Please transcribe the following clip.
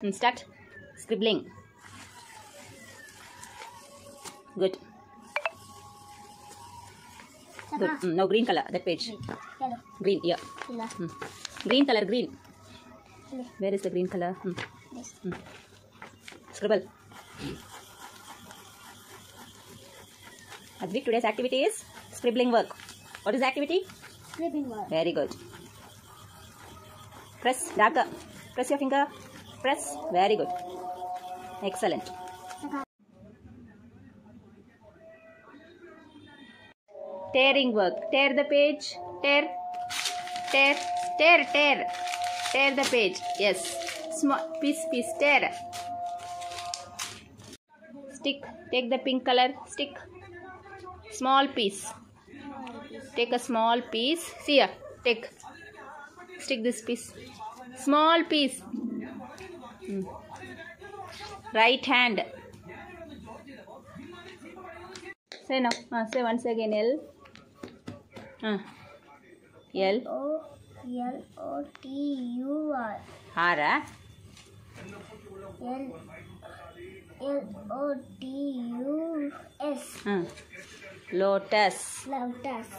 Mm, Start scribbling. Good. Good. Mm, now green color. That page. Yellow. Green. Yeah. Mm. Green color. Green. Where is the green color? Mm. This. Scribble. Advik, today's activity is scribbling work. What is the activity? Scribbling word. Very good. Press darker. Press your finger. Press. Very good. Excellent. Tearing work. Tear the page. Tear. Tear. Tear. Tear. Tear the page. Yes. Small piece. Piece. Tear. Stick. Take the pink color. Stick. Small piece. Take a small piece. See here. Take. Stick this piece. Small piece. Right hand से no हाँ से one second L हाँ L O L O T U R हार L L O T U S हाँ lotus lotus